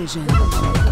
Vision.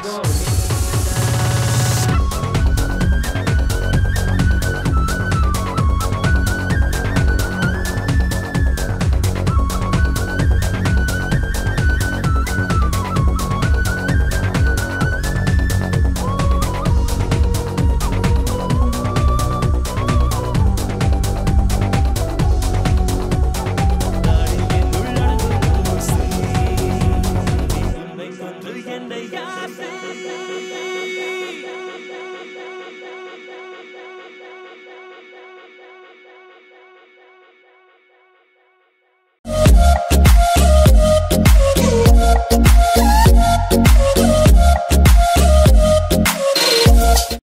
Yes. 的一辈